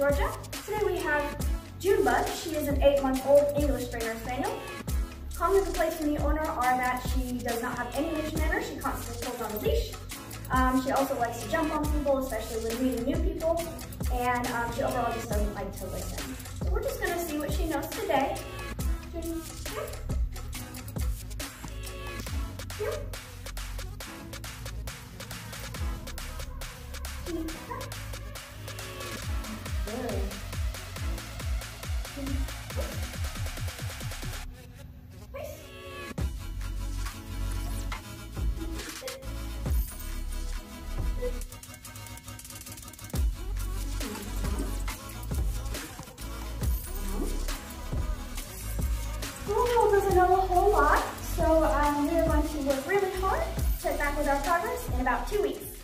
Georgia. Today we have June Bug. She is an eight-month-old English Springer Spaniel. Common complaints from the owner are that she does not have any leash manners. She constantly pulls on the leash. Um, she also likes to jump on people, especially when meeting new people. And um, she overall just doesn't like to listen. So we're just going to see what she knows today. Here. Here. In about two weeks.